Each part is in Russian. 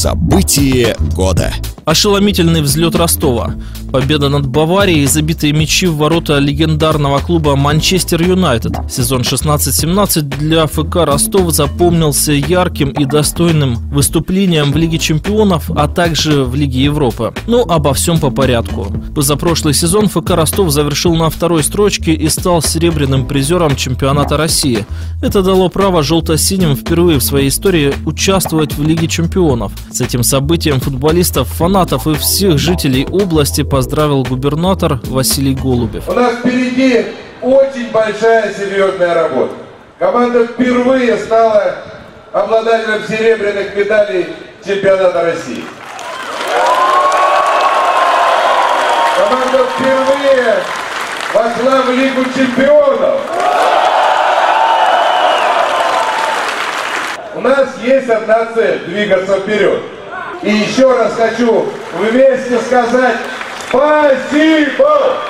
Событие года. Ошеломительный взлет Ростова. Победа над Баварией и забитые мячи в ворота легендарного клуба Манчестер Юнайтед. Сезон 16-17 для ФК Ростов запомнился ярким и достойным выступлением в Лиге Чемпионов, а также в Лиге Европы. Ну, обо всем по порядку. Позапрошлый сезон ФК Ростов завершил на второй строчке и стал серебряным призером чемпионата России. Это дало право желто-синим впервые в своей истории участвовать в Лиге Чемпионов. С этим событием футболистов, фанатов и всех жителей области по поздравил губернатор Василий Голубев. У нас впереди очень большая серьезная работа. Команда впервые стала обладателем серебряных медалей чемпионата России. Команда впервые вошла в Лигу чемпионов. У нас есть одна цель – двигаться вперед. И еще раз хочу вместе сказать Participa!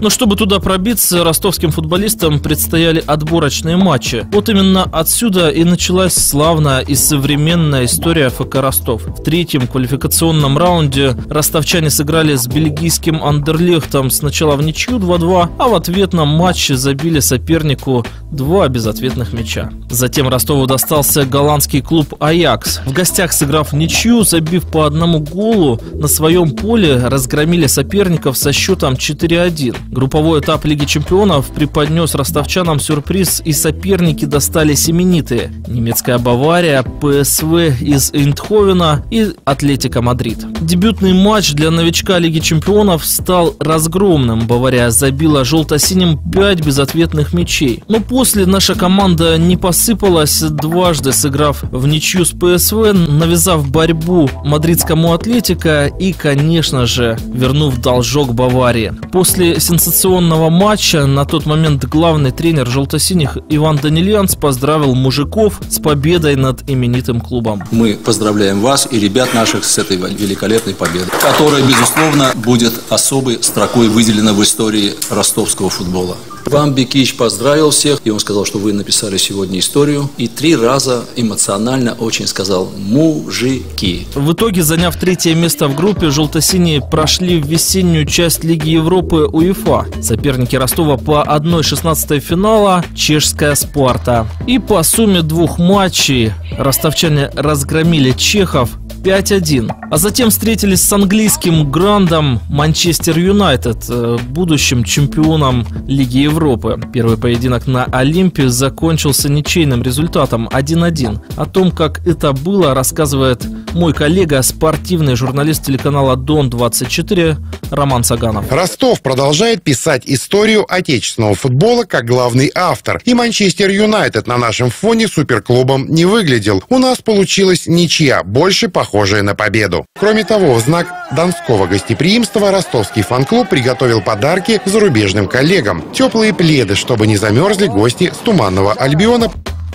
Но чтобы туда пробиться, ростовским футболистам предстояли отборочные матчи. Вот именно отсюда и началась славная и современная история ФК Ростов. В третьем квалификационном раунде ростовчане сыграли с бельгийским Андерлехтом сначала в ничью 2-2, а в ответном матче забили сопернику два безответных мяча. Затем Ростову достался голландский клуб «Аякс». В гостях сыграв ничью, забив по одному голу, на своем поле разгромили соперников со счетом 4-1. Групповой этап Лиги Чемпионов преподнес ростовчанам сюрприз, и соперники достались именитые. Немецкая Бавария, ПСВ из Эйндховена и Атлетико Мадрид. Дебютный матч для новичка Лиги Чемпионов стал разгромным. Бавария забила желто-синим 5 безответных мячей. Но после наша команда не посыпалась, дважды сыграв в ничью с ПСВ, навязав борьбу мадридскому Атлетико и, конечно же, вернув должок Баварии. После сенсационного матча на тот момент главный тренер желто-синих Иван Данильянц поздравил мужиков с победой над именитым клубом. Мы поздравляем вас и ребят наших с этой великолепной победой, которая, безусловно, будет особой строкой выделена в истории ростовского футбола. Вам Бекич поздравил всех, и он сказал, что вы написали сегодня историю, и три раза эмоционально очень сказал «мужики». В итоге, заняв третье место в группе, желто-синие прошли в весеннюю часть Лиги Европы УЕФА. Соперники Ростова по 1-16 финала – чешская «Спарта». И по сумме двух матчей ростовчане разгромили чехов 5-1. А затем встретились с английским грандом Манчестер Юнайтед, э, будущим чемпионом Лиги Европы. Первый поединок на Олимпе закончился ничейным результатом 1-1. О том, как это было, рассказывает мой коллега, спортивный журналист телеканала Дон-24 Роман Саганов. Ростов продолжает писать историю отечественного футбола как главный автор. И Манчестер Юнайтед на нашем фоне суперклубом не выглядел. У нас получилась ничья, больше похожая на победу. Кроме того, в знак донского гостеприимства ростовский фан-клуб приготовил подарки зарубежным коллегам. Теплые пледы, чтобы не замерзли гости с Туманного Альбиона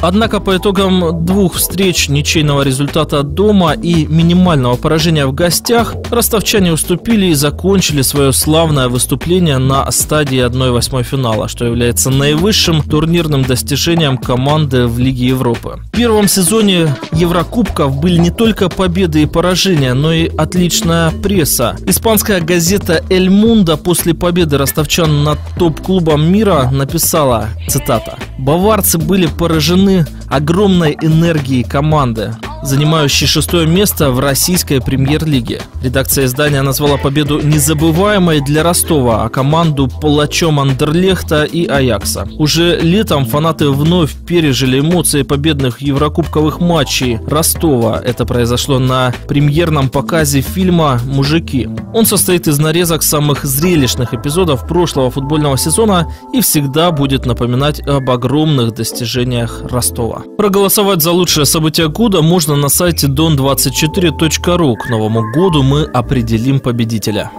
Однако по итогам двух встреч ничейного результата дома и минимального поражения в гостях, ростовчане уступили и закончили свое славное выступление на стадии 1-8 финала, что является наивысшим турнирным достижением команды в Лиге Европы. В первом сезоне Еврокубков были не только победы и поражения, но и отличная пресса. Испанская газета «Эль Мунда» после победы ростовчан над топ-клубом мира написала, цитата, «Баварцы были поражены огромной энергией команды занимающий шестое место в российской премьер-лиге. Редакция издания назвала победу незабываемой для Ростова, а команду палачом Андерлехта и Аякса. Уже летом фанаты вновь пережили эмоции победных еврокубковых матчей Ростова. Это произошло на премьерном показе фильма «Мужики». Он состоит из нарезок самых зрелищных эпизодов прошлого футбольного сезона и всегда будет напоминать об огромных достижениях Ростова. Проголосовать за лучшее событие года можно на сайте don24.ru. К Новому году мы определим победителя.